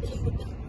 何?